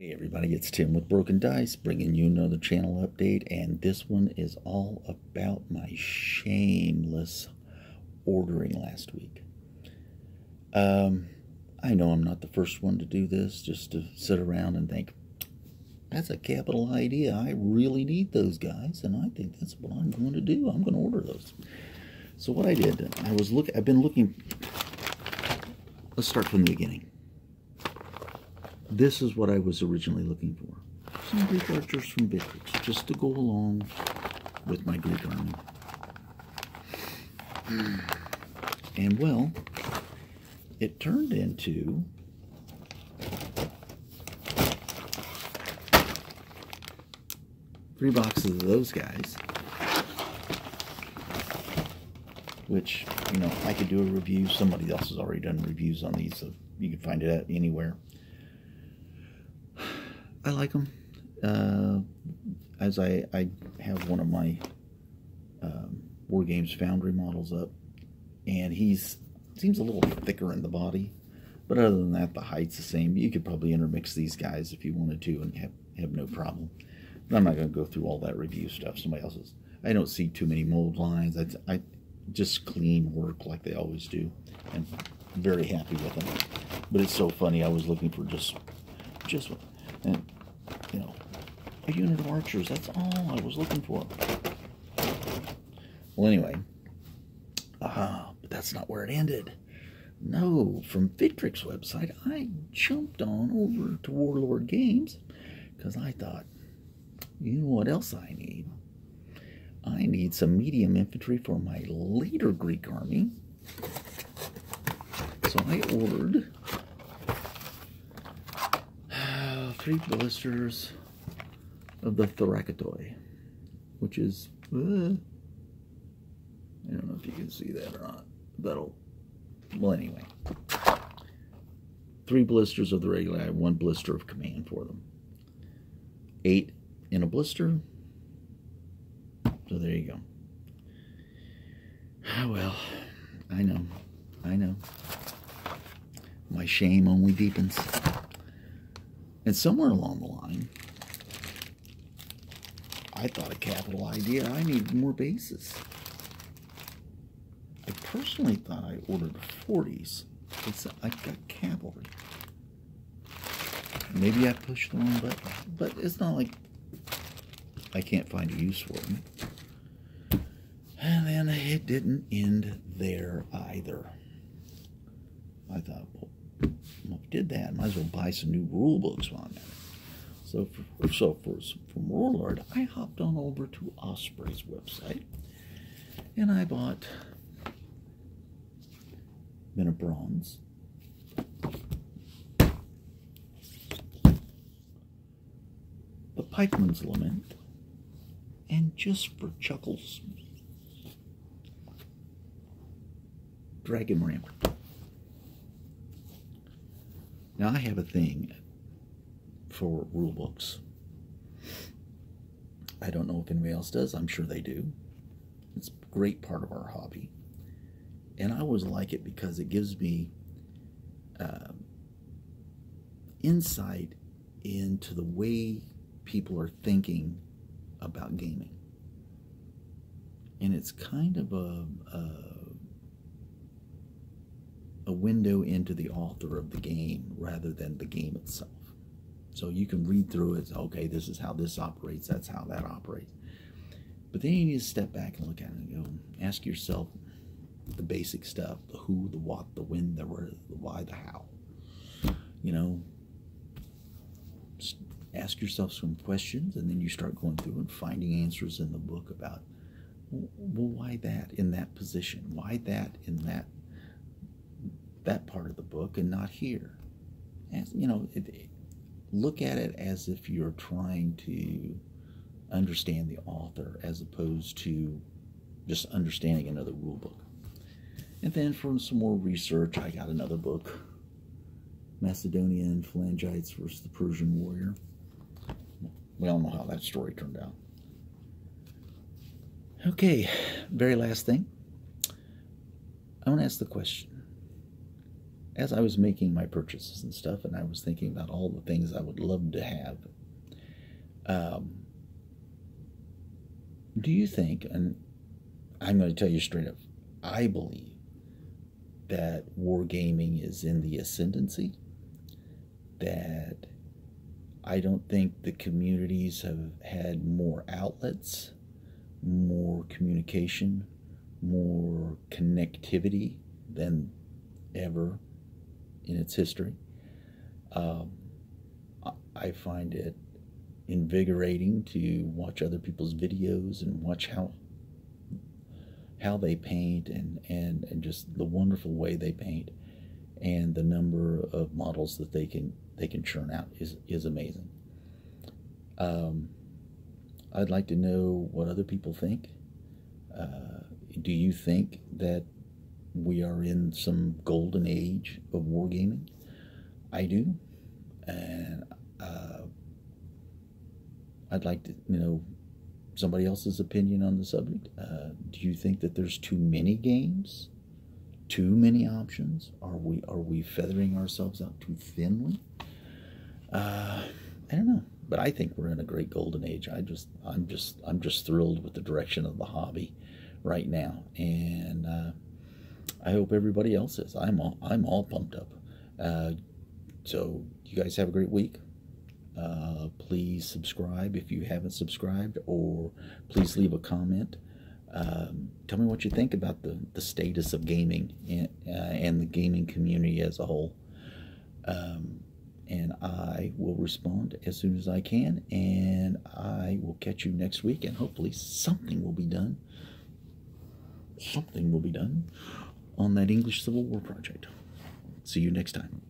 Hey everybody, it's Tim with Broken Dice, bringing you another channel update, and this one is all about my shameless ordering last week. Um, I know I'm not the first one to do this, just to sit around and think, that's a capital idea. I really need those guys, and I think that's what I'm going to do. I'm going to order those. So what I did, I was look. I've been looking. Let's start from the beginning. This is what I was originally looking for. Some Greek archers from Victrix, just to go along with my Greek army. And well, it turned into three boxes of those guys. Which, you know, I could do a review. Somebody else has already done reviews on these, so you can find it anywhere. I like them. Uh, as I, I have one of my um, War Games Foundry models up, and he's seems a little thicker in the body, but other than that, the height's the same. You could probably intermix these guys if you wanted to and have, have no problem. But I'm not going to go through all that review stuff. Somebody else's. I don't see too many mold lines. I, I just clean work like they always do, and very happy with them. But it's so funny. I was looking for just, just, and you know, a unit of archers. That's all I was looking for. Well, anyway, aha, but that's not where it ended. No, from Victrix website, I jumped on over to Warlord Games because I thought, you know what else I need? I need some medium infantry for my later Greek army. So I ordered three blisters of the Thorakitai, which is, uh, I don't know if you can see that or not. That'll, well, anyway. Three blisters of the regular, I have one blister of command for them. Eight in a blister. So there you go. Ah, well, I know, I know. My shame only deepens. And somewhere along the line, I thought a capital idea. I needed more bases. I personally thought I ordered 40s. It's, I got cavalry. Maybe I pushed the wrong button, but it's not like I can't find a use for them. And then it didn't end there either. I thought, well, well, if I did that, I might as well buy some new rule books on that. So, for, so for, from Warlord, I hopped on over to Osprey's website, and I bought Men of Bronze, the Pikeman's Lament, and just for chuckles, Dragon Rampant. Now, I have a thing for rule books. I don't know if anybody else does. I'm sure they do. It's a great part of our hobby. And I always like it because it gives me uh, insight into the way people are thinking about gaming. And it's kind of a, a a window into the author of the game rather than the game itself. So you can read through it, okay, this is how this operates, that's how that operates. But then you need to step back and look at it and go, ask yourself the basic stuff the who, the what, the when, the where, the why, the how. You know, ask yourself some questions and then you start going through and finding answers in the book about, well, why that in that position? Why that in that that part of the book and not here. As, you know, it, look at it as if you're trying to understand the author as opposed to just understanding another rule book. And then from some more research, I got another book, Macedonian Phalangites versus the Persian Warrior. We all know how that story turned out. Okay, very last thing. I want to ask the question as I was making my purchases and stuff, and I was thinking about all the things I would love to have. Um, do you think, and I'm going to tell you straight up, I believe that wargaming is in the ascendancy, that I don't think the communities have had more outlets, more communication, more connectivity than ever in its history. Um, I find it invigorating to watch other people's videos and watch how how they paint and, and, and just the wonderful way they paint and the number of models that they can they can churn out is is amazing. Um, I'd like to know what other people think. Uh, do you think that we are in some golden age of wargaming? I do, and uh, I'd like to you know somebody else's opinion on the subject. Uh, do you think that there's too many games? Too many options? Are we are we feathering ourselves out too thinly? Uh, I don't know, but I think we're in a great golden age. I just I'm just I'm just thrilled with the direction of the hobby right now, and uh, I hope everybody else is. I'm all I'm all pumped up. Uh, so you guys have a great week. Uh, please subscribe if you haven't subscribed, or please leave a comment. Um, tell me what you think about the, the status of gaming and, uh, and the gaming community as a whole. Um, and I will respond as soon as I can. And I will catch you next week, and hopefully, something will be done. Something will be done on that English Civil War project. See you next time.